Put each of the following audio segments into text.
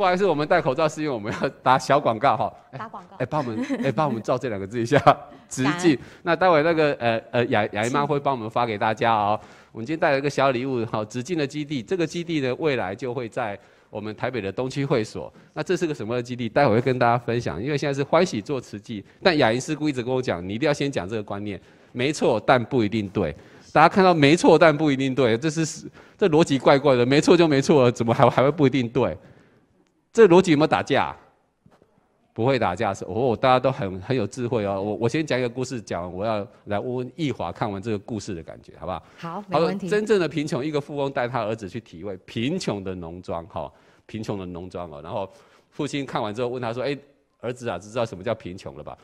不好意思，我们戴口罩是因为我们要打小广告哈。打广告哎，帮我们哎，帮我们照这两个字一下，直径。那待会那个呃呃雅雅姨妈会帮我们发给大家哦。我们今天带了一个小礼物，好，直径的基地。这个基地呢，未来就会在我们台北的东区会所。那这是个什么的基地？待会会跟大家分享。因为现在是欢喜做慈济，但雅姨师姑一直跟我讲，你一定要先讲这个观念。没错，但不一定对。大家看到没错，但不一定对，这是这逻辑怪怪的。没错就没错，怎么还还会不一定对？这逻辑有没有打架？不会打架是哦，大家都很很有智慧哦。我我先讲一个故事，讲完我要来问问易华看完这个故事的感觉，好不好？好，没问题。真正的贫穷，一个富翁带他儿子去体会贫穷的农庄，哈，贫穷的农庄哦。然后父亲看完之后问他说：“哎，儿子啊，知道什么叫贫穷了吧？”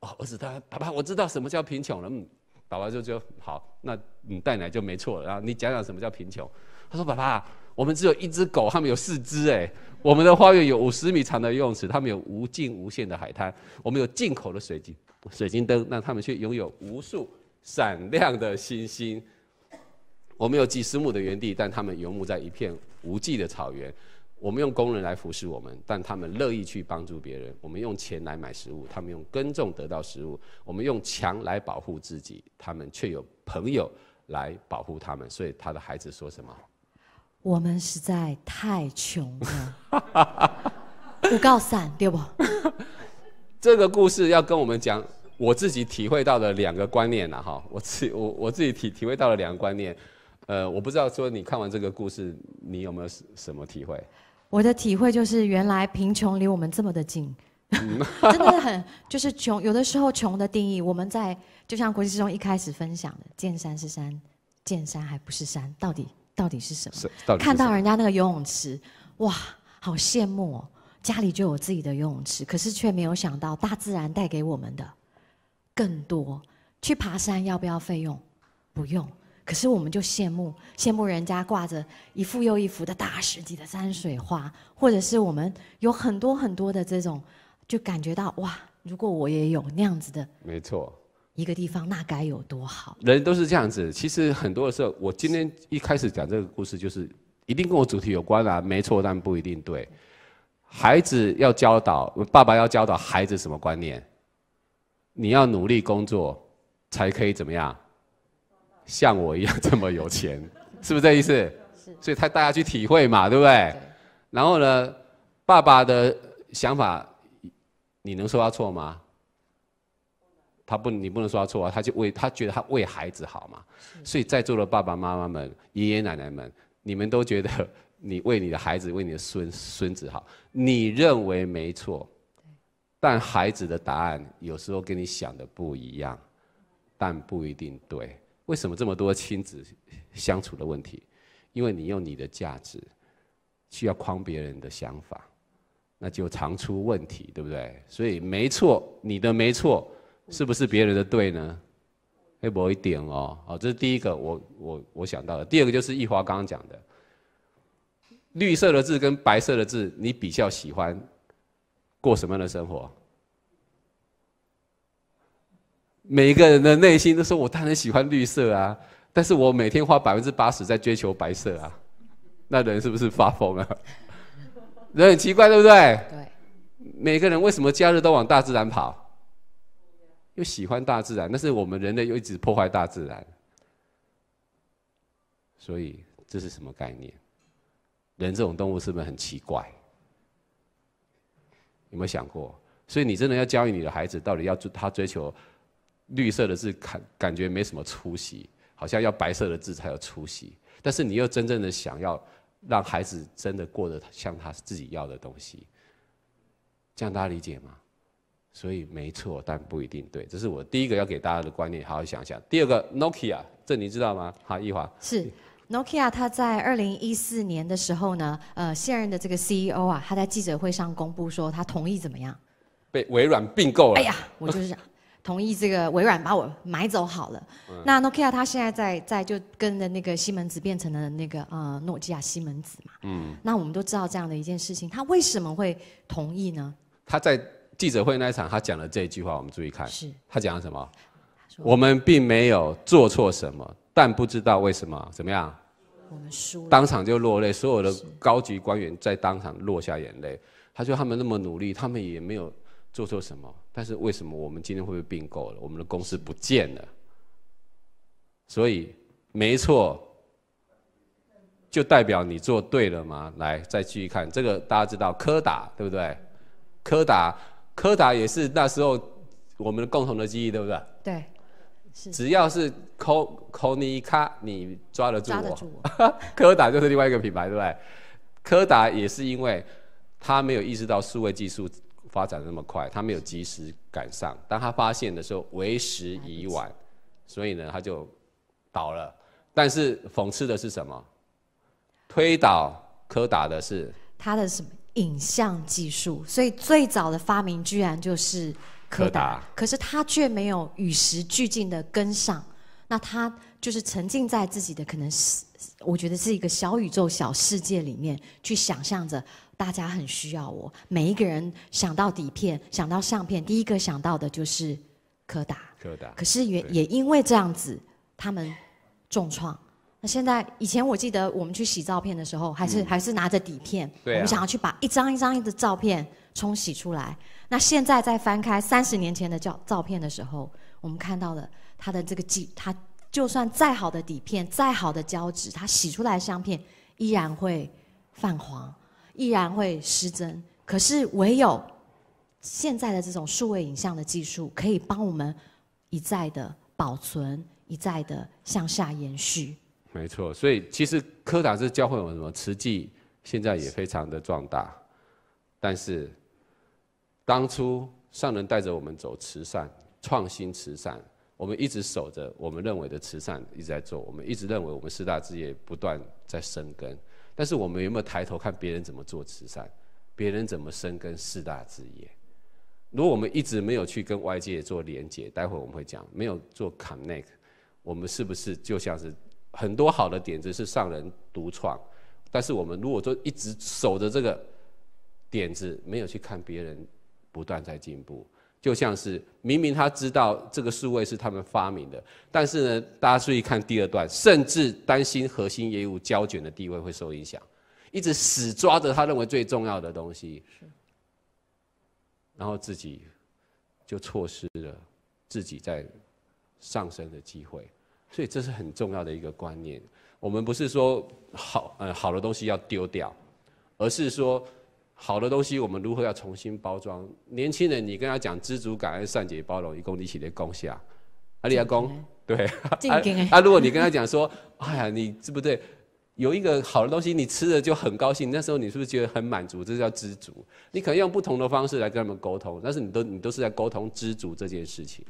哦，儿子他爸爸，我知道什么叫贫穷了。嗯，爸爸就就好，那你带奶就没错了。然后你讲讲什么叫贫穷？他说：“爸爸。”我们只有一只狗，他们有四只哎。我们的花园有五十米长的游泳池，他们有无尽无限的海滩。我们有进口的水晶水晶灯，那他们却拥有无数闪亮的星星。我们有几十亩的园地，但他们游牧在一片无际的草原。我们用工人来服侍我们，但他们乐意去帮助别人。我们用钱来买食物，他们用耕种得到食物。我们用墙来保护自己，他们却有朋友来保护他们。所以他的孩子说什么？我们实在太穷了，五告散对不？这个故事要跟我们讲我自己体会到的两个观念呐，哈，我自我我自己体体会到了两个观念，呃，我不知道说你看完这个故事，你有没有什么体会？我的体会就是，原来贫穷离我们这么的近，真的很就是穷。有的时候穷的定义，我们在就像国际之中一开始分享的，见山是山，见山还不是山，到底？到底是什么？看到人家那个游泳池，哇，好羡慕哦！家里就有自己的游泳池，可是却没有想到大自然带给我们的更多。去爬山要不要费用？不用。可是我们就羡慕羡慕人家挂着一幅又一幅的大石级的山水画，或者是我们有很多很多的这种，就感觉到哇，如果我也有那样子的，没错。一个地方那该有多好？人都是这样子。其实很多的时候，我今天一开始讲这个故事，就是一定跟我主题有关啊，没错，但不一定对。孩子要教导爸爸要教导孩子什么观念？你要努力工作，才可以怎么样？像我一样这么有钱，是不是这意思？是。所以他大家去体会嘛，对不对？然后呢，爸爸的想法，你能说他错吗？他不，你不能说他错啊，他就为他觉得他为孩子好嘛，所以在座的爸爸妈妈们、爷爷奶奶们，你们都觉得 你为你的孩子、为你的孙孙子好，你认为没错，但孩子的答案有时候跟你想的不一样，但不一定对。为什么这么多亲子相处的问题？因为你用你的价值需要框别人的想法，那就常出问题，对不对？所以没错，你的没错。是不是别人的对呢？会不会一点哦？好，这是第一个，我我我想到的。第二个就是易华刚刚讲的，绿色的字跟白色的字，你比较喜欢过什么样的生活？每一个人的内心都说：“我当然喜欢绿色啊！”但是我每天花百分之八十在追求白色啊，那人是不是发疯啊？人很奇怪，对不对？对。每个人为什么假日都往大自然跑？又喜欢大自然，但是我们人类又一直破坏大自然，所以这是什么概念？人这种动物是不是很奇怪？有没有想过？所以你真的要教育你的孩子，到底要追他追求绿色的字，感感觉没什么出息，好像要白色的字才有出息。但是你又真正的想要让孩子真的过得像他自己要的东西，这样大家理解吗？所以没错，但不一定对。这是我第一个要给大家的观念，好好想想。第二个，Nokia，这你知道吗？好，易华是 Nokia，他在二零一四年的时候呢，呃，现任的这个 CEO 啊，他在记者会上公布说，他同意怎么样？被微软并购了。哎呀，我就是想 同意这个微软把我买走好了。那 Nokia 他现在在在就跟着那个西门子变成了那个呃诺基亚西门子嘛。嗯。那我们都知道这样的一件事情，他为什么会同意呢？他在。记者会那一场，他讲了这一句话，我们注意看。是。他讲了什么？我们并没有做错什么，但不知道为什么怎么样，我们输了。当场就落泪，所有的高级官员在当场落下眼泪。他说他们那么努力，他们也没有做错什么，但是为什么我们今天会被并购了？我们的公司不见了。所以没错，就代表你做对了吗？来，再继续看这个，大家知道柯达对不对？柯达，柯达也是那时候我们的共同的记忆，对不对？对，是只要是抠抠尼卡，你抓得住我。抓得住我。柯达就是另外一个品牌，对不对？柯达也是因为他没有意识到数位技术发展那么快，他没有及时赶上。当他发现的时候，为时已晚，所以呢，他就倒了。但是讽刺的是什么？推倒柯达的是他的什么影像技术，所以最早的发明居然就是柯达，可是他却没有与时俱进的跟上，那他就是沉浸在自己的可能是，我觉得是一个小宇宙、小世界里面去想象着大家很需要我，每一个人想到底片、想到相片，第一个想到的就是柯达。柯达。可是也也因为这样子，他们重创。那现在以前我记得我们去洗照片的时候，还是、还是拿着底片，对啊我们想要去把一张一张的照片冲洗出来。那现在再翻开三十年前的照照片的时候，我们看到了它的这个技，它就算再好的底片、再好的胶质，它洗出来的相片依然会泛黄，依然会失真。可是唯有现在的这种数位影像的技术，可以帮我们一再的保存，一再的向下延续。没错，所以其实柯达是教会我们什么？慈济现在也非常的壮大，但是当初上人带着我们走慈善、创新慈善，我们一直守着我们认为的慈善一直在做，我们一直认为我们四大置业不断在生根，但是我们有没有抬头看别人怎么做慈善，别人怎么生根四大置业？如果我们一直没有去跟外界做连接，待会我们会讲，没有做 connect，我们是不是就像是很多好的点子是上人独创，但是我们如果说一直守着这个点子，没有去看别人不断在进步，就像是明明他知道这个数位是他们发明的，但是呢，大家注意看第二段，甚至担心核心业务胶卷的地位会受影响，一直死抓着他认为最重要的东西，然后自己就错失了自己在上升的机会。所以这是很重要的一个观念。我们不是说好呃好的东西要丢掉，而是说好的东西我们如何要重新包装。年轻人，你跟他讲知足、感恩、善解、包容，一共你起的共下，阿里阿公对。啊啊，如果你跟他讲说，哎呀，你对不对？有一个好的东西，你吃了就很高兴，那时候你是不是觉得很满足？这叫知足。你可能用不同的方式来跟他们沟通，但是你都你都是在沟通知足这件事情。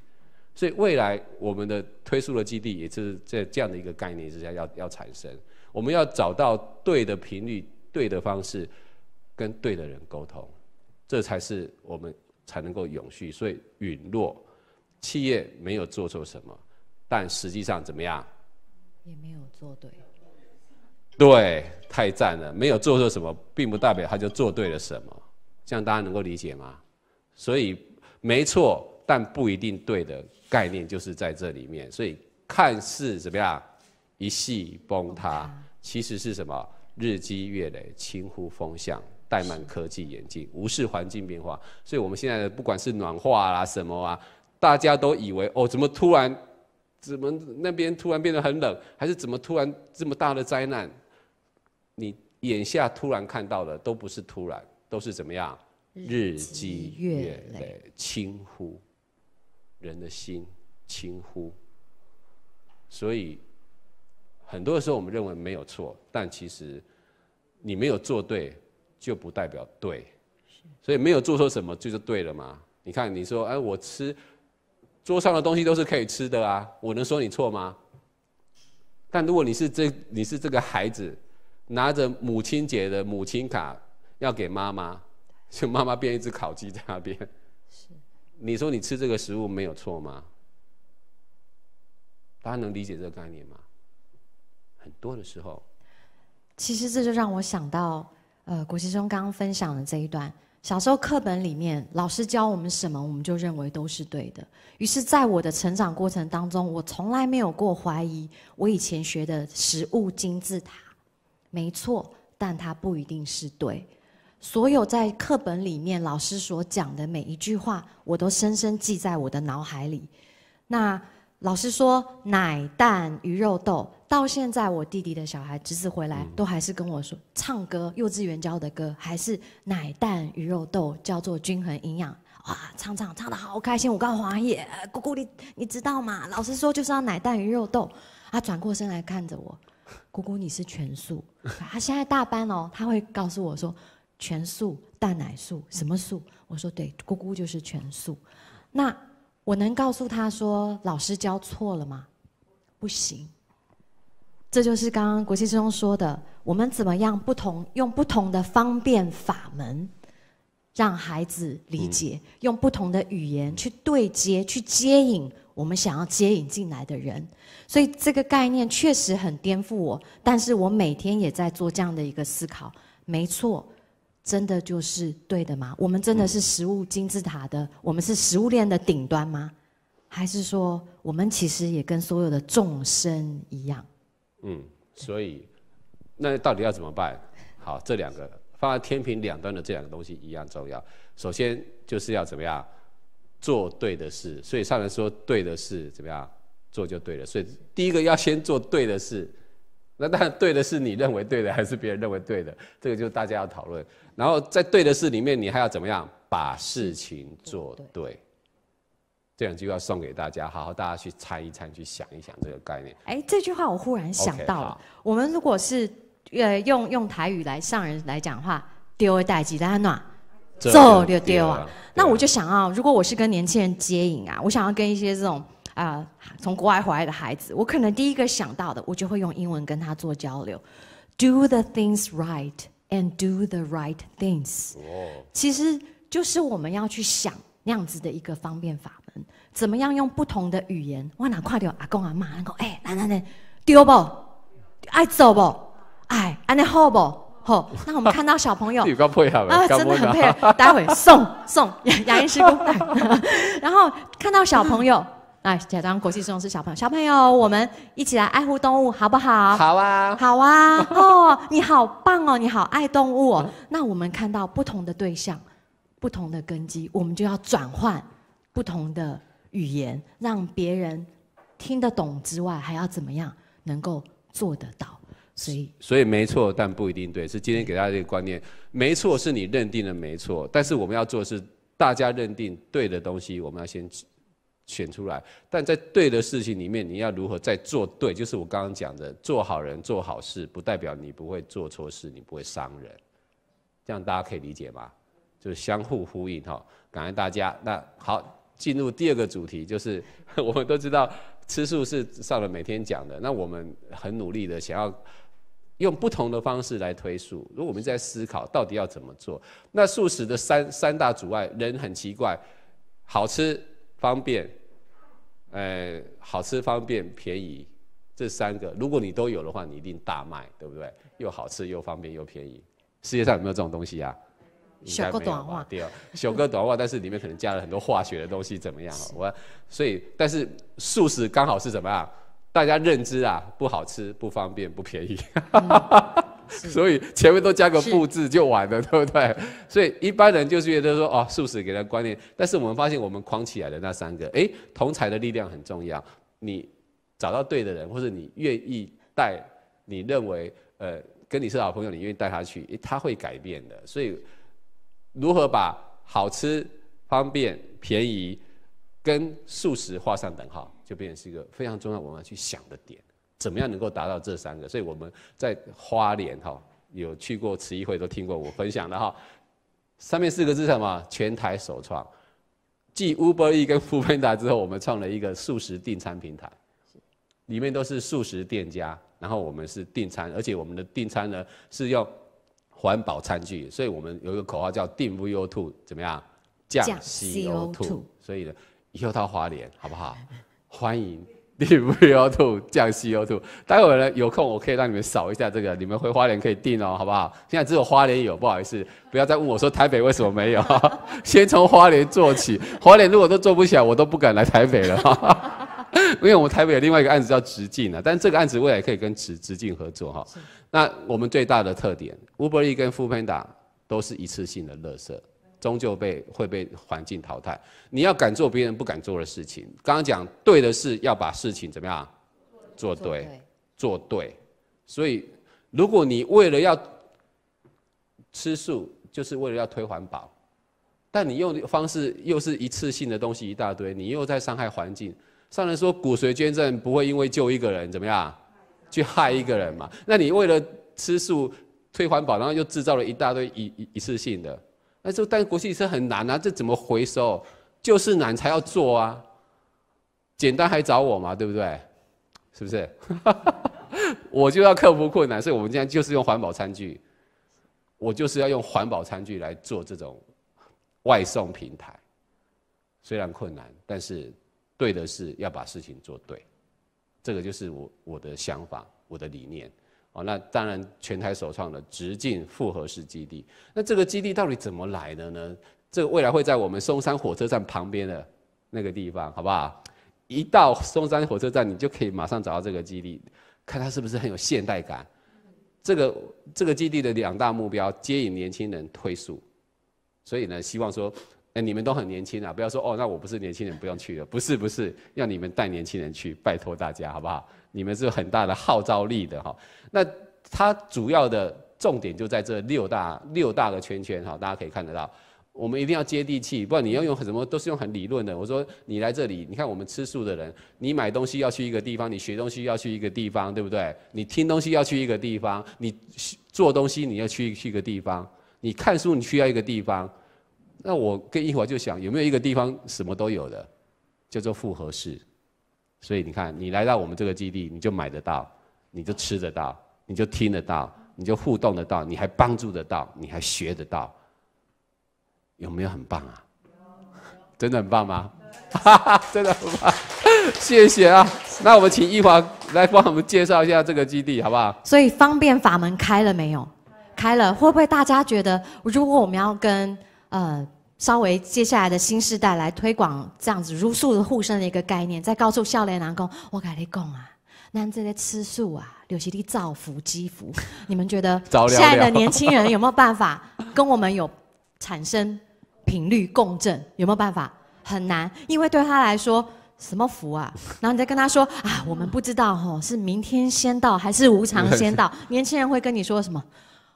所以未来我们的推出的基地也是在这样的一个概念之下要要产生，我们要找到对的频率、对的方式，跟对的人沟通，这才是我们才能够永续。所以陨落，企业没有做错什么，但实际上怎么样？也没有做对。对，太赞了！没有做错什么，并不代表他就做对了什么，这样大家能够理解吗？所以没错，但不一定对的概念就是在这里面。所以看似怎么样一系崩塌，其实是什么？日积月累，轻忽风向，怠慢科技演进，无视环境变化。所以我们现在的不管是暖化啦什么啊，大家都以为哦，怎么突然，怎么那边突然变得很冷，还是怎么突然这么大的灾难？你眼下突然看到的都不是突然，都是怎么样？日积月累，轻忽人的心，轻忽。所以很多的时候，我们认为没有错，但其实你没有做对，就不代表对。所以没有做错什么就是对了吗？你看，你说，哎，我吃桌上的东西都是可以吃的啊，我能说你错吗？但如果你是这，你是这个孩子。拿着母亲节的母亲卡要给妈妈，就妈妈变一只烤鸡在那边。你说你吃这个食物没有错吗？大家能理解这个概念吗？很多的时候，其实这就让我想到，呃，国习兄刚刚分享的这一段，小时候课本里面老师教我们什么，我们就认为都是对的。于是，在我的成长过程当中，我从来没有过怀疑我以前学的食物金字塔没错，但它不一定是对。所有在课本里面老师所讲的每一句话，我都深深记在我的脑海里。那老师说奶蛋鱼肉豆，到现在我弟弟的小孩侄子回来，都还是跟我说唱歌，幼稚园教的歌还是奶蛋鱼肉豆，叫做均衡营养。哇，唱唱唱的好开心！我告诉黄爷姑姑，你你知道吗？老师说就是要奶蛋鱼肉豆。他转过身来看着我，姑姑你是全素。他现在大班哦，他会告诉我说。全素蛋奶素什么素？我说对，姑姑就是全素。那我能告诉他说老师教错了吗？不行。这就是刚刚国际师兄说的，我们怎么样不同用不同的方便法门，让孩子理解，用不同的语言去对接，去接引我们想要接引进来的人。所以这个概念确实很颠覆我，但是我每天也在做这样的一个思考。没错。真的就是对的吗？我们真的是食物金字塔的，我们是食物链的顶端吗？还是说我们其实也跟所有的众生一样？嗯，所以那到底要怎么办？好，这两个放在天平两端的这两个东西一样重要。首先就是要怎么样做对的事，所以上人说对的事怎么样做就对了。所以第一个要先做对的事。那当然，对的是你认为对的，还是别人认为对的？这个就是大家要讨论。然后在对的事里面，你还要怎么样把事情做对？这两句要送给大家，好好大家去猜一猜，去想一想这个概念。哎，这句话我忽然想到了，我们如果是呃用用台语来上人来讲话，丢一代几单暖，走就丢啊。那我就想要，如果我是跟年轻人接引啊，我想要跟一些这种。啊，从国外回来的孩子，我可能第一个想到的，我就会用英文跟他做交流。Do the things right and do the right things。哦，其实就是我们要去想那样子的一个方便法门，怎么样用不同的语言？我哪快点阿公阿妈，阿公哎，来来来，丢不？爱走不？哎，安尼好不？好，那我们看到小朋友 啊，真的很配合。待会送送杨医师公，然后看到小朋友。来，假装国际师兄是小朋友。小朋友，我们一起来爱护动物，好不好？好啊，好啊。哦，你好棒哦，你好爱动物哦。那我们看到不同的对象，不同的根基，我们就要转换不同的语言，让别人听得懂之外，还要怎么样能够做得到？所以，所以没错，但不一定对。是今天给大家这个观念，没错是你认定的没错，但是我们要做的是大家认定对的东西，我们要先。选出来，但在对的事情里面，你要如何再做对？就是我刚刚讲的，做好人、做好事，不代表你不会做错事，你不会伤人。这样大家可以理解吗？就是相互呼应哈。感恩大家。那好，进入第二个主题，就是我们都知道吃素是上了每天讲的，那我们很努力的想要用不同的方式来推素。如果我们在思考到底要怎么做，那素食的三三大阻碍，人很奇怪，好吃。方便，呃，好吃、方便、便宜，这三个，如果你都有的话，你一定大卖，对不对？又好吃、又方便、又便宜。世界上有没有这种东西啊？小个短袜，对啊，小个短袜，但是里面可能加了很多化学的东西，怎么样？我所以，但是素食刚好是怎么样？大家认知啊，不好吃、不方便、不便宜。所以前面都加个“不”字就完了，对不对？所以一般人就是觉得说，哦，素食给他观念。但是我们发现，我们框起来的那三个，哎，同才的力量很重要。你找到对的人，或者你愿意带，你认为呃跟你是好朋友，你愿意带他去，他会改变的。所以如何把好吃、方便、便宜跟素食画上等号，就变成是一个非常重要我们要去想的点。怎么样能够达到这三个？所以我们在花莲哈有去过慈义会，都听过我分享的哈。上面四个字什么？全台首创。继 Uber E 跟 f o o p a n d a 之后，我们创了一个素食订餐平台，里面都是素食店家，然后我们是订餐，而且我们的订餐呢是用环保餐具，所以我们有一个口号叫“订 VO2”，怎么样？降 CO2。所以呢，以后到花莲好不好？欢迎。定 VO2 降 CO2，待会儿呢有空我可以让你们扫一下这个，你们回花莲可以订哦，好不好？现在只有花莲有，不好意思，不要再问我说台北为什么没有，先从花莲做起。花莲如果都做不起来，我都不敢来台北了，因为我们台北有另外一个案子叫直径啊，但这个案子未来可以跟直直径合作哈。那我们最大的特点，Uber E 跟 f o o Panda 都是一次性的垃圾，终究被会被环境淘汰。你要敢做别人不敢做的事情，刚刚讲对的事要把事情怎么样做对，做对。所以如果你为了要吃素，就是为了要推环保，但你用的方式又是一次性的东西一大堆，你又在伤害环境。上人说骨髓捐赠不会因为救一个人怎么样？去害一个人嘛？那你为了吃素、推环保，然后又制造了一大堆一一一次性的，那这但国际车很难啊，这怎么回收？就是难才要做啊，简单还找我嘛，对不对？是不是？我就要克服困难，所以我们今天就是用环保餐具，我就是要用环保餐具来做这种外送平台。虽然困难，但是对的是要把事情做对。这个就是我我的想法，我的理念，那当然全台首创的直径复合式基地，那这个基地到底怎么来的呢？这个未来会在我们松山火车站旁边的那个地方，好不好？一到松山火车站，你就可以马上找到这个基地，看它是不是很有现代感。这个这个基地的两大目标，接引年轻人推速，所以呢，希望说。你们都很年轻啊，不要说哦，那我不是年轻人，不用去了。不是不是，要你们带年轻人去，拜托大家好不好？你们是有很大的号召力的哈。那它主要的重点就在这六大六大个圈圈哈，大家可以看得到。我们一定要接地气，不然你要用什么都是用很理论的。我说你来这里，你看我们吃素的人，你买东西要去一个地方，你学东西要去一个地方，对不对？你听东西要去一个地方，你做东西你要去去一个地方，你看书你需要一个地方。那我跟一华就想，有没有一个地方什么都有的，叫做复合式。所以你看，你来到我们这个基地，你就买得到，你就吃得到，你就听得到，你就互动得到，你还帮助得到，你还学得到，有没有很棒啊？真的很棒吗？真的很棒，谢谢啊。那我们请一华来帮我们介绍一下这个基地，好不好？所以方便法门开了没有？开了，会不会大家觉得，如果我们要跟呃，稍微接下来的新时代来推广这样子如素的护身的一个概念，再告诉少年男工，我跟你讲啊，那这些吃素啊，有些的造福积福，你们觉得 现在的年轻人有没有办法跟我们有产生频率共振？有没有办法？很难，因为对他来说，什么福啊？然后你再跟他说啊，我们不知道哈，是明天先到还是无常先到？年轻人会跟你说什么？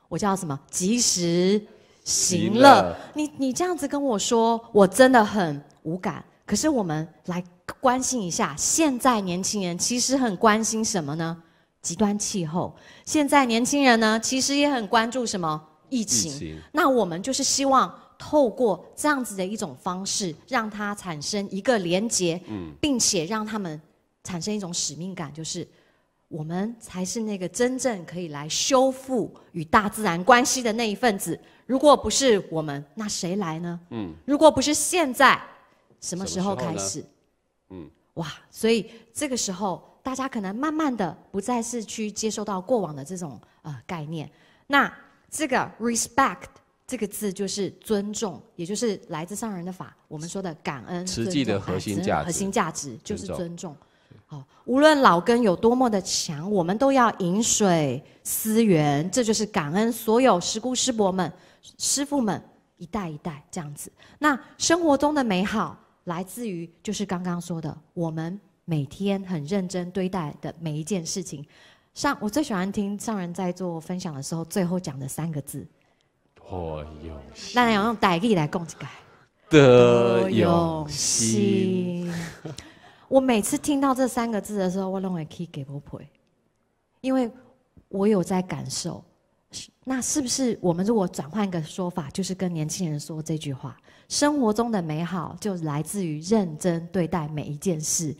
我叫什么？及时。行了，你你这样子跟我说，我真的很无感。可是我们来关心一下，现在年轻人其实很关心什么呢？极端气候。现在年轻人呢，其实也很关注什么？疫情。那我们就是希望透过这样子的一种方式，让它产生一个连结，并且让他们产生一种使命感，就是我们才是那个真正可以来修复与大自然关系的那一份子。如果不是我们，那谁来呢？嗯，如果不是现在，什么时候开始？嗯，哇，所以这个时候，大家可能慢慢的不再是去接受到过往的这种呃概念。那这个 respect 这个字就是尊重，也就是来自上人的法，我们说的感恩，实际的核心价值，核心价值就是尊重。好，无论老根有多么的强，我们都要饮水思源，这就是感恩所有师姑师伯们。师傅们一代一代这样子，那生活中的美好来自于就是刚刚说的，我们每天很认真对待的每一件事情。上我最喜欢听上人在做分享的时候，最后讲的三个字：多用心。那要用代力来供改。得用心。我每次听到这三个字的时候，我认为可以给不赔，因为我有在感受。那是不是我们如果转换一个说法，就是跟年轻人说这句话：生活中的美好就来自于认真对待每一件事。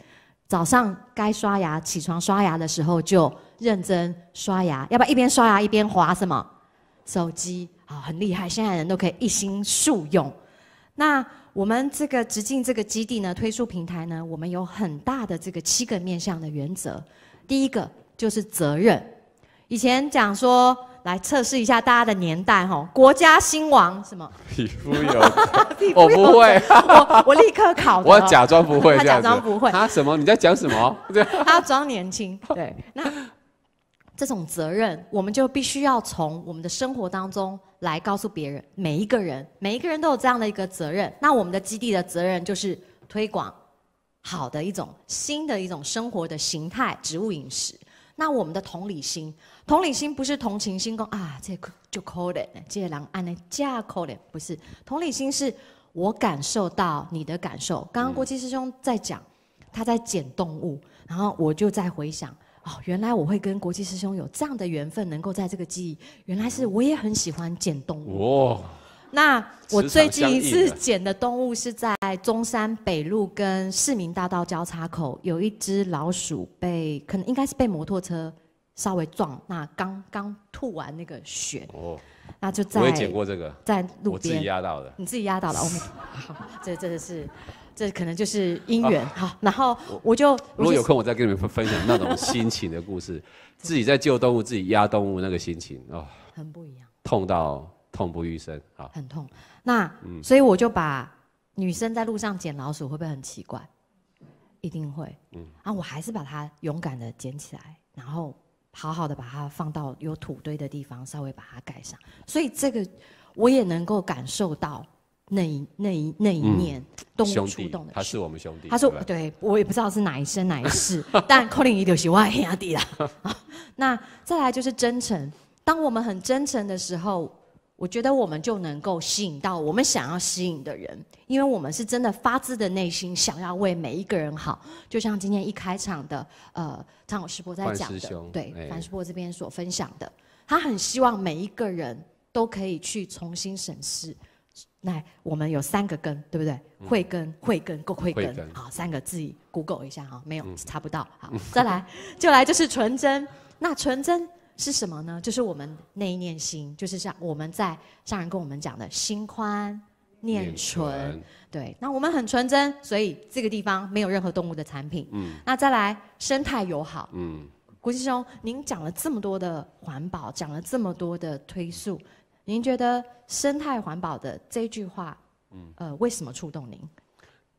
早上该刷牙，起床刷牙的时候就认真刷牙，要不要一边刷牙一边划什么手机？啊，很厉害，现在人都可以一心数用。那我们这个直径这个基地呢，推出平台呢，我们有很大的这个七个面向的原则。第一个就是责任。以前讲说。来测试一下大家的年代哈，国家兴亡什么？皮肤有，我不会，我 我立刻考。我假装不会，他假装不会。他什么？你在讲什么？他要装年轻。对，那这种责任，我们就必须要从我们的生活当中来告诉别人，每一个人，每一个人都有这样的一个责任。那我们的基地的责任就是推广好的一种新的一种生活的形态，植物饮食。那我们的同理心，同理心不是同情心，讲啊，这就可怜，这人按那加可怜，不是。同理心是我感受到你的感受。刚刚国际师兄在讲，他在捡动物，然后我就在回想。哦，原来我会跟国际师兄有这样的缘分，能够在这个记忆，原来是我也很喜欢捡动物。哇！那我最近一次捡的动物是在中山北路跟市民大道交叉口，有一只老鼠被可能应该是被摩托车稍微撞，那刚刚吐完那个血。哦。那就在我也捡过这个，在路边。我自己压到的。你自己压到了？哦，好，这真的是。这可能就是姻缘好，然后我就如果有空，我再跟你们分享那种心情的故事，自己在救动物，自己压动物那个心情哦，很不一样，痛到痛不欲生好，很痛。那所以我就把女生在路上捡老鼠会不会很奇怪？一定会，嗯啊，我还是把它勇敢的捡起来，然后好好的把它放到有土堆的地方，稍微把它盖上。所以这个我也能够感受到。那一那一那一面动物触动的，他是我们兄弟。他说：“对我也不知道是哪一生哪一世，但 Colin 一定是我兄弟啦。那再来就是真诚，当我们很真诚的时候，我觉得我们就能够吸引到我们想要吸引的人，因为我们是真的发自的内心想要为每一个人好。就像今天一开场的呃张老师伯在讲的，对樊师伯这边所分享的，他很希望每一个人都可以去重新审视。那我们有三个根，对不对？慧根、慧根、够慧根，好，三个自己 Google 一下哈，没有查不到。好，再来，就来就是纯真。那纯真是什么呢？就是我们那一念心，就是像我们在上人跟我们讲的心宽念纯。对，那我们很纯真，所以这个地方没有任何动物的产品。嗯。那再来生态友好。嗯。国师兄，您讲了这么多的环保，讲了这么多的推素。您觉得生态环保的这句话，嗯，呃，为什么触动您？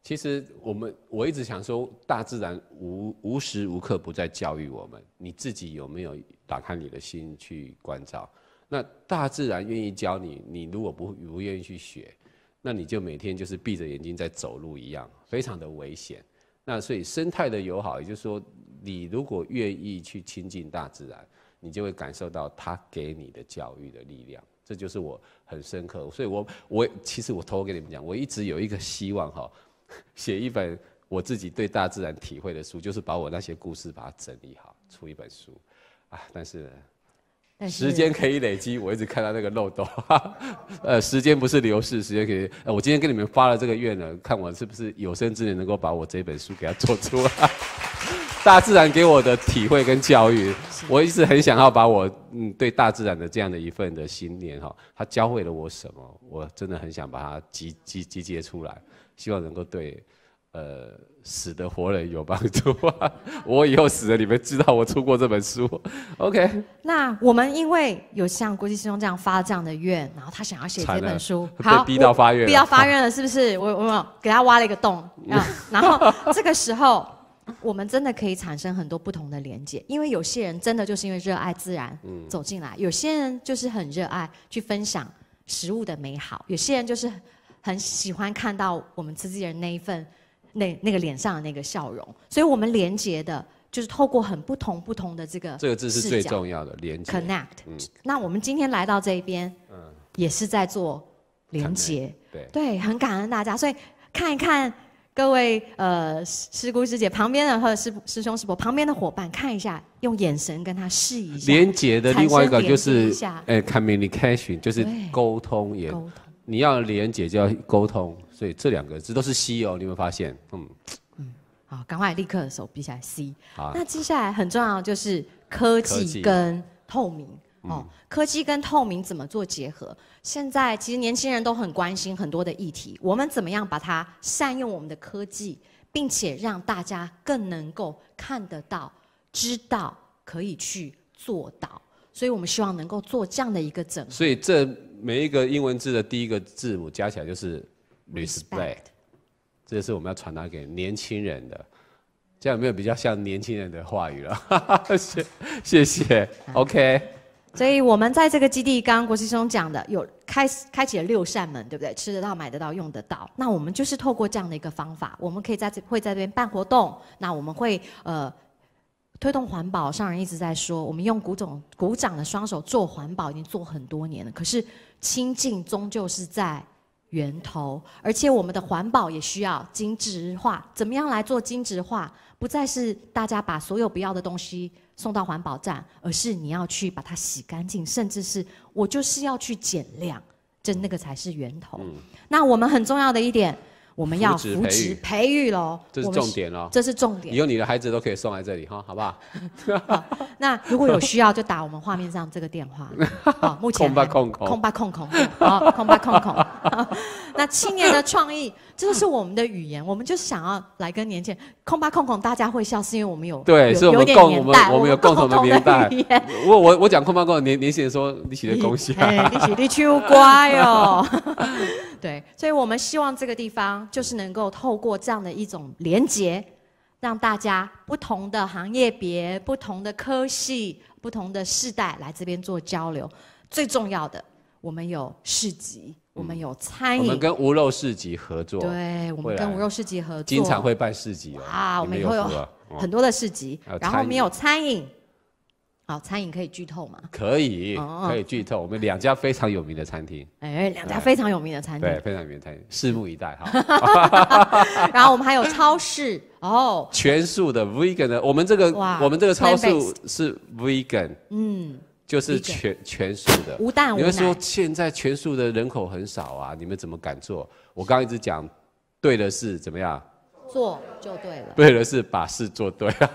其实我们我一直想说，大自然无无时无刻不在教育我们。你自己有没有打开你的心去关照？那大自然愿意教你，你如果不不愿意去学，那你就每天就是闭着眼睛在走路一样，非常的危险。那所以生态的友好，也就是说，你如果愿意去亲近大自然，你就会感受到它给你的教育的力量。这就是我很深刻，所以我我其实我偷偷跟你们讲，我一直有一个希望哈，写一本我自己对大自然体会的书，就是把我那些故事把它整理好，出一本书，啊，但是时间可以累积，我一直看到那个漏洞，呃，时间不是流逝，时间可以，呃，我今天跟你们发了这个愿呢，看我是不是有生之年能够把我这本书给它做出来。大自然给我的体会跟教育，我一直很想要把我嗯对大自然的这样的一份的心念哈，它教会了我什么？我真的很想把它集集集结出来，希望能够对呃死的活人有帮助。我以后死了，你们知道我出过这本书。OK。那我们因为有像国际师兄这样发这样的愿，然后他想要写这本书，好，逼到发愿，逼到发愿了，是不是？我我给他挖了一个洞啊，然后这个时候。我们真的可以产生很多不同的连接，因为有些人真的就是因为热爱自然走进来，有些人就是很热爱去分享食物的美好，有些人就是很喜欢看到我们自己人那一份那那个脸上的那个笑容，所以我们连接的就是透过很不同不同的这个这个字是最重要的连接 connect。那我们今天来到这一边，也是在做连接，对对，很感恩大家，所以看一看。各位呃师姑师姐旁边的或者师师兄师伯旁边的伙伴看一下，用眼神跟他试一下。连接的另外一个就是呃 communication，就是沟通也。你要连接就要沟通，所以这两个字都是 C 哦，你有没有发现？嗯嗯，好，赶快立刻手比起来 C。好，那接下来很重要就是科技跟透明。哦，科技跟透明怎么做结合？现在其实年轻人都很关心很多的议题，我们怎么样把它善用我们的科技，并且让大家更能够看得到、知道，可以去做到。所以我们希望能够做这样的一个整合。所以这每一个英文字的第一个字母加起来就是 respect，这是我们要传达给年轻人的。这样有没有比较像年轻人的话语 了？谢谢谢，OK。所以我们在这个基地，刚刚国师兄讲的，有开开启了六扇门，对不对？吃得到、买得到、用得到。那我们就是透过这样的一个方法，我们可以在这会在这边办活动。那我们会呃推动环保。上人一直在说，我们用鼓掌鼓掌的双手做环保，已经做很多年了。可是清净终究是在源头，而且我们的环保也需要精致化。怎么样来做精致化？不再是大家把所有不要的东西。送到环保站，而是你要去把它洗干净，甚至是我就是要去减量，这那个才是源头。那我们很重要的一点。我们要扶持培育喽，这是重点喽，这是重点。以后你的孩子都可以送来这里哈，好不 好？那如果有需要，就打我们画面上这个电话。好，目前空吧空空，空吧空空，好，空吧空空。那青年的创意，这个是我们的语言，我们就想要来跟年轻人空吧空空，大家会笑，是因为我们有对，是我们共我们我们有共同的年代。我我我讲空吧空空，年年轻人说你写的恭喜，你写的秋乖哦。对，所以我们希望这个地方就是能够透过这样的一种连接，让大家不同的行业别、不同的科系、不同的世代来这边做交流。最重要的，我们有市集，我们有餐饮，我们跟无肉市集合作。对，我们跟无肉市集合作，经常会办市集哦。啊，我们以后有 很多的市集，然后我们有餐饮。好，餐饮可以剧透吗？可以，可以剧透。我们两家非常有名的餐厅，哎，两家非常有名的餐厅，对，非常有名的餐厅，拭目以待哈。然后我们还有超市哦，全素的 vegan 的，我们这个我们这个超市是 vegan，嗯，就是全全数的，无蛋无奶。你们说现在全数的人口很少啊，你们怎么敢做？我刚刚一直讲，对的是怎么样？做就对了，对的是把事做对，是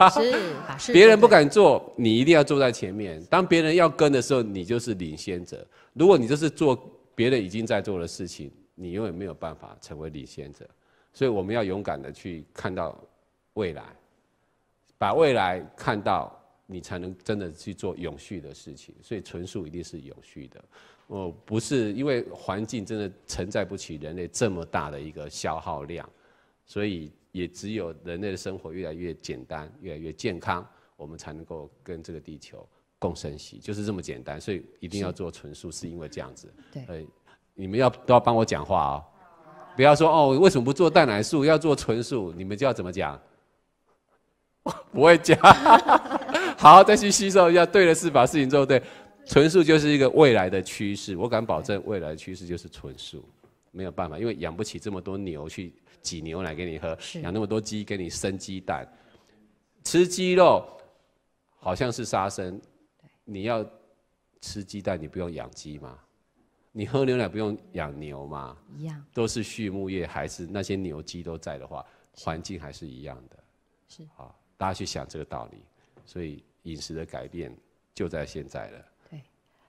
把事。别人不敢做，你一定要坐在前面。当别人要跟的时候，你就是领先者。如果你就是做别人已经在做的事情，你永远没有办法成为领先者。所以我们要勇敢的去看到未来，把未来看到，你才能真的去做永续的事情。所以纯素一定是永续的，哦，不是因为环境真的承载不起人类这么大的一个消耗量，所以。也只有人类的生活越来越简单、越来越健康，我们才能够跟这个地球共生息，就是这么简单。所以一定要做纯素，是因为这样子。对，呃，你们要都要帮我讲话哦，不要说哦，为什么不做蛋奶素，要做纯素？你们就要怎么讲？不会讲。好，再去吸收一下。对的事，把事情做对。纯素就是一个未来的趋势，我敢保证，未来的趋势就是纯素。没有办法，因为养不起这么多牛去。挤牛奶给你喝，养那么多鸡给你生鸡蛋，吃鸡肉好像是杀生。你要吃鸡蛋，你不用养鸡吗？你喝牛奶不用养牛吗？一样，都是畜牧业，还是那些牛鸡都在的话，环境还是一样的。是好，大家去想这个道理，所以饮食的改变就在现在了。对，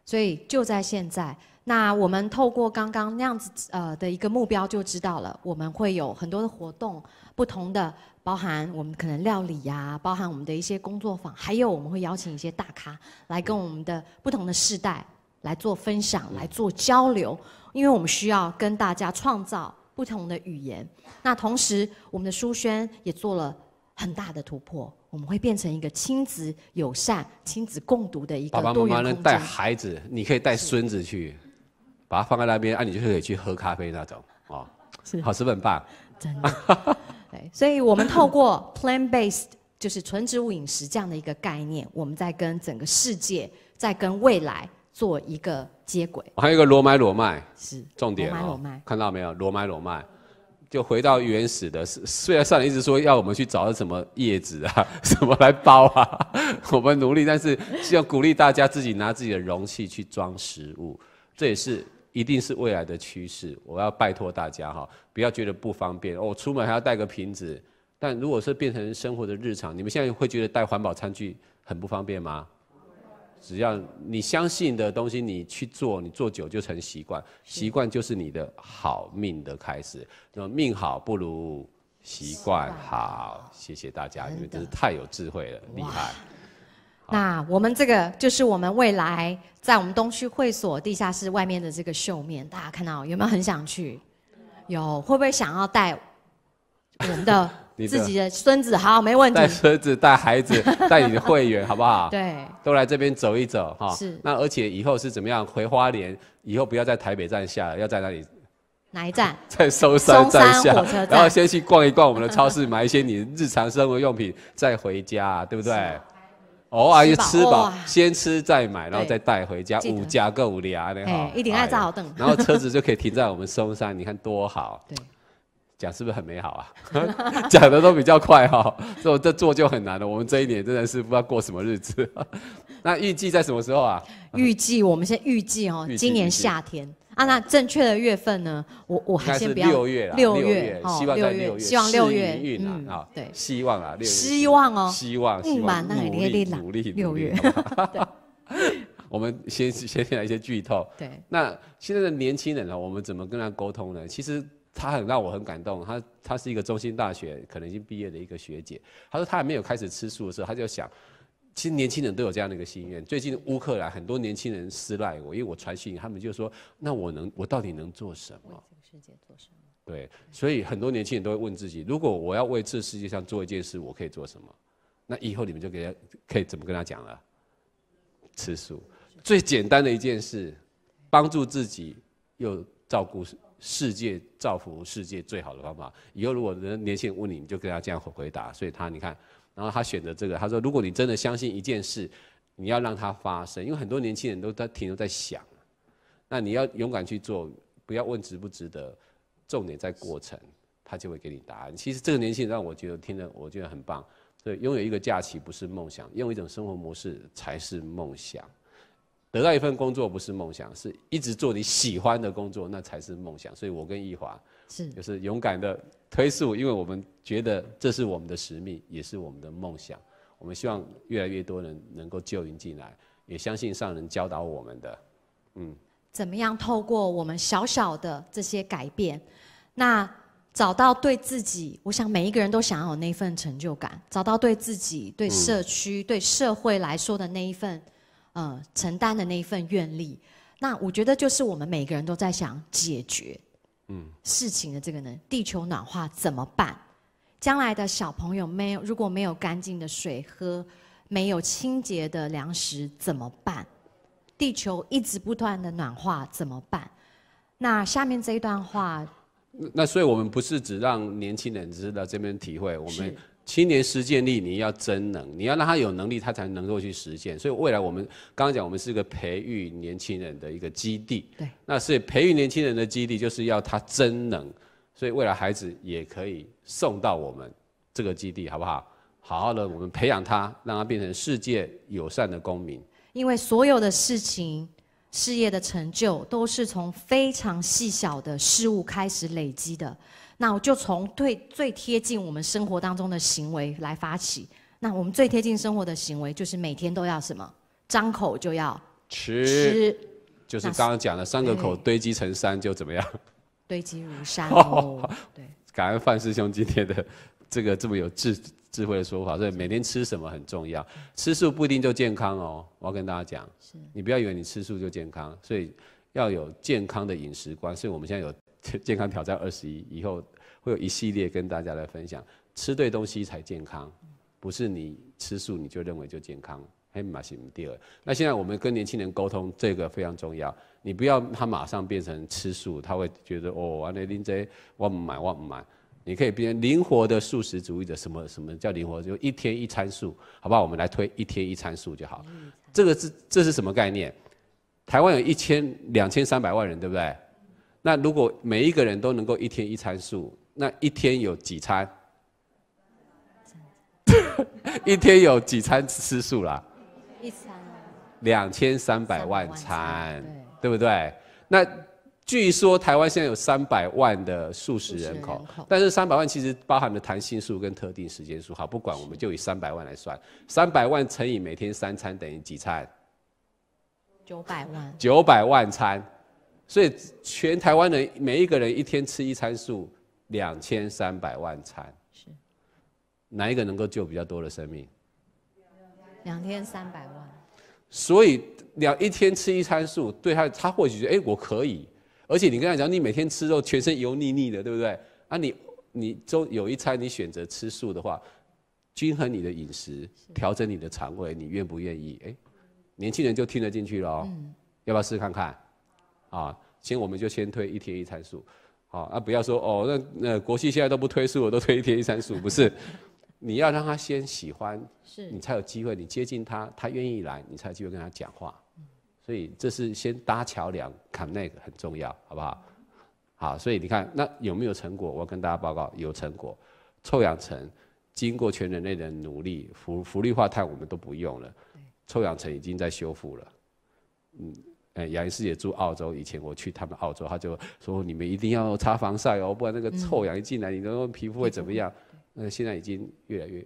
所以就在现在。那我们透过刚刚那样子呃的一个目标就知道了，我们会有很多的活动，不同的包含我们可能料理呀，包含我们的一些工作坊，还有我们会邀请一些大咖来跟我们的不同的世代来做分享，来做交流，因为我们需要跟大家创造不同的语言。那同时，我们的书轩也做了很大的突破。我们会变成一个亲子友善、亲子共读的一个多元空间。带孩子，你可以带孙子去，把它放在那边，啊，你就可以去喝咖啡那种，哦，是，好，是很棒。真的，对，所以我们透过 plant-based，就是纯植物饮食这样的一个概念，我们在跟整个世界，在跟未来做一个接轨。还有一个罗麦罗麦，是重点哦，看到没有？罗麦罗麦。就回到原始的，是虽然上一直说要我们去找什么叶子啊，什么来包啊，我们努力，但是是要鼓励大家自己拿自己的容器去装食物，这也是一定是未来的趋势。我要拜托大家哈，不要觉得不方便，哦，出门还要带个瓶子。但如果是变成生活的日常，你们现在会觉得带环保餐具很不方便吗？只要你相信的东西，你去做，你做久就成习惯，习惯就是你的好命的开始。那么命好不如习惯好，谢谢大家，你们真是太有智慧了，厉害。那我们这个就是我们未来在我们东区会所地下室外面的这个秀面，大家看到有没有很想去？有会不会想要带我们的？你自己的孙子好，没问题带。孙子、带孩子、带你的会员，好不好？对，都来这边走一走哈。是那而且以后是怎么样？回花莲以后不要在台北站下了，要在哪里？哪一站？在松山站下然后先去逛一逛我们的超市，买一些你日常生活用品，再回家，对不对？偶尔也吃饱先吃再买，然后对再带回家，五家够五俩的哈哎，，一定爱照好凳。然后车子就可以停在我们松山，你看多好。对，讲是不是很美好啊？讲的都比较快哈，所以这做就很难了。我们这一年真的是不知道过什么日子。那预计在什么时候啊？预计我们先预计哦今年夏天啊，那正确的月份呢？我我还先不要六月，六月月，哦希望在六月，希望六月啊，啊，对希望啊，六月，希望哦，希望，希望，努力，努力，六月努力，好不好我们先先来一些剧透。对，那现在的年轻人呢，我们怎么跟他沟通呢？其实他很让我很感动，他他是一个中兴大学可能已经毕业的一个学姐，她说她还没有开始吃素的时候，她就想。其实年轻人都有这样的一个心愿。最近乌克兰很多年轻人私赖我，因为我传讯，他们就说：“那我能，我到底能做什么？”这个世界做什么？对，所以很多年轻人都会问自己：如果我要为这世界上做一件事，我可以做什么？那以后你们就给他可以怎么跟他讲了？吃素，最简单的一件事，帮助自己又照顾世界，造福世界最好的方法。以后如果人年轻人问你，你就跟他这样回答。所以他你看，然后他选择这个，他说：如果你真的相信一件事，你要让它发生，因为很多年轻人都在停留在想，那你要勇敢去做，不要问值不值得。重点在过程，他就会给你答案。其实这个年轻人让我觉得听了，我觉得很棒。对，拥有一个假期不是梦想，用一种生活模式才是梦想。得到一份工作不是梦想，是一直做你喜欢的工作，那才是梦想。所以我跟易华是就是勇敢的推速，因为我们觉得这是我们的使命，也是我们的梦想。我们希望越来越多人能够就营进来，也相信上人教导我们的。嗯怎么样透过我们小小的这些改变，那找到对自己，我想每一个人都想要有那份成就感，找到对自己、对社区、对社会来说的那一份，呃，承担的那一份愿力。那我觉得就是我们每个人都在想解决，嗯，事情的这个呢，地球暖化怎么办？将来的小朋友没有如果没有干净的水喝，没有清洁的粮食怎么办？地球一直不断的暖化怎么办？那下面这一段话那所以，我们不是只让年轻人只是到这边体会，我们是青年实践力你要真能，你要让他有能力，他才能够去实现。所以未来我们刚刚讲，我们是个培育年轻人的一个基地。对，那所以培育年轻人的基地就是要他真能，所以未来孩子也可以送到我们这个基地，好不好？好好的，我们培养他，让他变成世界友善的公民。因为所有的事情、事业的成就，都是从非常细小的事物开始累积的。那我就从最最贴近我们生活当中的行为来发起。那我们最贴近生活的行为，就是每天都要什么？张口就要吃吃，就是刚刚讲的三个口堆积成山就怎么样？堆积如山 哦。对，感恩范师兄今天的这个这么有智智慧的说法，所以每天吃什么很重要。吃素不一定就健康哦，我要跟大家讲，你不要以为你吃素就健康，所以要有健康的饮食观。所以我们现在有 健康挑战二十一，以后会有一系列跟大家来分享，吃对东西才健康，不是你吃素你就认为就健康。黑马行第二，那现在我们跟年轻人沟通，这个非常重要。你不要他马上变成吃素，他会觉得哦，完了林这我不买，我不买。你可以变灵活的素食主义者，什么什么叫灵活？就一天一餐素，好不好？我们来推一天一餐素就好。这个是这是什么概念？台湾有一千两千三百万人，对不对？那如果每一个人都能够一天一餐素，那一天有几餐？一天有几餐吃素啦？一餐两千三百万300万餐餐，对不对？那据说台湾现在有三百万的素食人口人口，但是三百万其实包含了弹性素跟特定时间数。好，不管我们就以三百万来算，三百万乘以每天三餐等于几餐？九百万，九百万餐。所以全台湾人每一个人一天吃一餐素，两千三百万餐。是哪一个能够救比较多的生命？两天三百万。所以两一天吃一餐素，对他他或许觉得，哎、我可以。而且你跟他讲，你每天吃肉，全身油腻腻的，对不对？啊，你你中有一餐你选择吃素的话，均衡你的饮食，调整你的肠胃，你愿不愿意？哎，年轻人就听得进去了哦。要不要试试看看？啊，先我们就先推一天一参数。好，啊不要说哦，那那国际现在都不推素，我都推一天一参数，不是？你要让他先喜欢，是你才有机会，你接近他，他愿意来，你才有机会跟他讲话。所以这是先搭桥梁，connect 很重要，好不好？好，所以你看那有没有成果？我跟大家报告有成果。臭氧层经过全人类的努力，氟氟氯化碳我们都不用了，臭氧层已经在修复了。嗯，哎，杨医师也住澳洲，以前我去他们澳洲，他就说你们一定要擦防晒哦，不然那个臭氧一进来，你的皮肤会怎么样？那现在已经越来越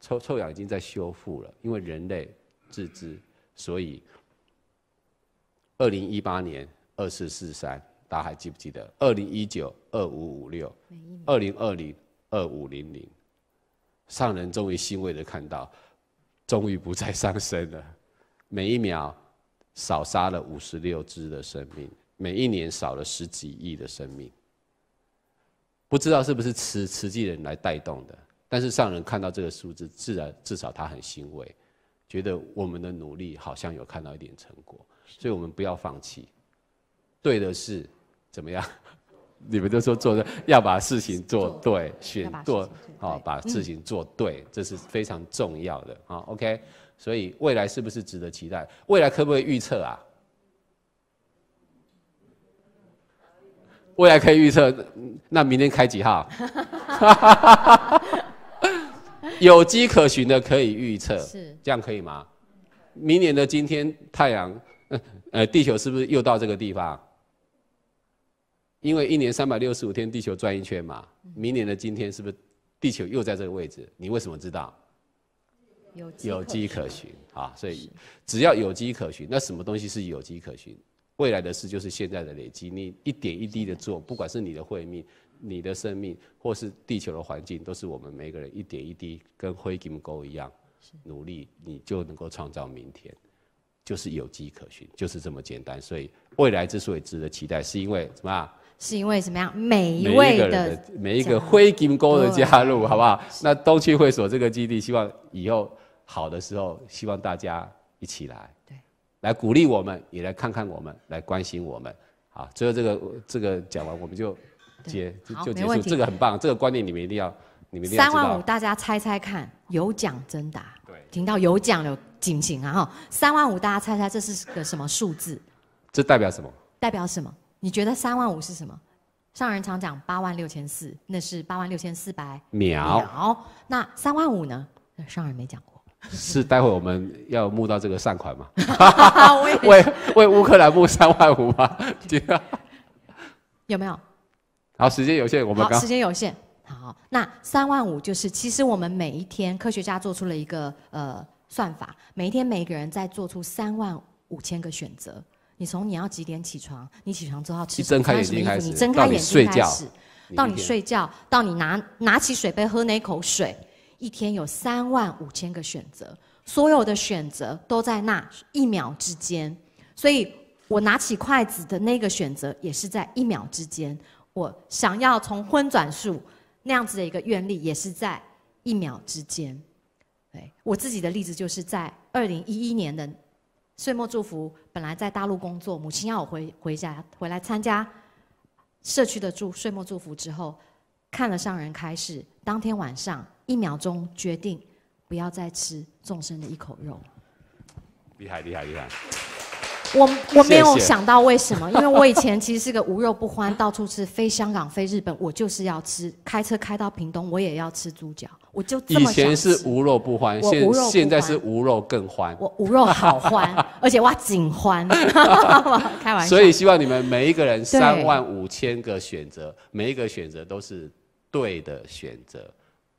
臭臭氧已经在修复了，因为人类自知，所以二零一八年二四四三。大家还记不记得？二零一九二五五六，二零二零二五零零，上人终于欣慰的看到，终于不再上升了。每一秒少杀了五十六只的生命，每一年少了十几亿的生命。不知道是不是慈慈济人来带动的，但是上人看到这个数字，自然至少他很欣慰，觉得我们的努力好像有看到一点成果，所以我们不要放弃。对的是。怎么样？你们都说做的要把事情做对，选做好，把事情做对，这是非常重要的啊。OK，所以未来是不是值得期待？未来可不可以预测啊？未来可以预测，那明天开几号？有机可循的可以预测，是这样可以吗？明年的今天，太阳，呃，地球是不是又到这个地方？因为一年三百六十五天，地球转一圈嘛。明年的今天是不是地球又在这个位置？你为什么知道？有有机可循啊，所以只要有机可循，那什么东西是有机可循？未来的事就是现在的累积，你一点一滴的做，不管是你的慧命、你的生命，或是地球的环境，都是我们每个人一点一滴跟灰金钩一样努力，你就能够创造明天。就是有机可循，就是这么简单。所以未来之所以值得期待，是因为什么啊？是因为怎么样？每一位的每一个灰金钩的加入，好不好？那东区会所这个基地，希望以后好的时候，希望大家一起来，对，来鼓励我们，也来看看我们，来关心我们。好，最后这个这个讲完，我们就结就结束。这个很棒，这个观念你们一定要，你们一定要三万五，大家猜猜看，有奖征答。对，听到有奖有警醒啊！哈，三万五，大家猜猜这是个什么数字？这代表什么？代表什么？你觉得三万五是什么？上人常讲八万六千四，那是八万六千四百秒。那三万五呢？上人没讲过。是待会我们要募到这个善款吗？为为乌克兰募三万五吗？有没有？好，时间有限，我们好，时间有限。好，那三万五就是，其实我们每一天科学家做出了一个呃算法，每一天每个人在做出三万五千个选择。你从你要几点起床？你起床之后要吃睁开眼睛开始？你睁开眼睛开始，到你睡觉，到你拿拿起水杯喝那口水，一天有三万五千个选择，所有的选择都在那一秒之间。所以我拿起筷子的那个选择也是在一秒之间。我想要从荤转素那样子的一个愿力，也是在一秒之间。对我自己的例子，就是在二零一一年的。岁末祝福，本来在大陆工作，母亲要我回回家回来参加社区的祝岁末祝福之后，看了上人开示，当天晚上一秒钟决定不要再吃众生的一口肉。厉害厉害厉害！我我没有想到为什么，因为我以前其实是个无肉不欢，到处吃，飞香港飞日本，我就是要吃，开车开到屏东，我也要吃猪脚，我就这么以前是无肉不欢，现现在是无肉更欢。我无肉好欢，而且哇紧欢，开玩笑。所以希望你们每一个人三万五千个选择，每一个选择都是对的选择。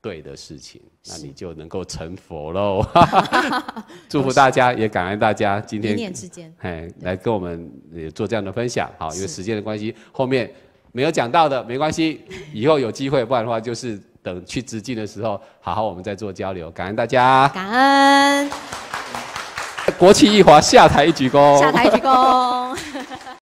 对的事情，那你就能够成佛喽！祝福大家，也感恩大家今天一念之间，哎，来跟我们做这样的分享。好，因为时间的关系，后面没有讲到的没关系，以后有机会，不然的话就是等去直进的时候，好好我们再做交流。感恩大家，感恩国旗一划，下台一鞠躬，下台一鞠躬。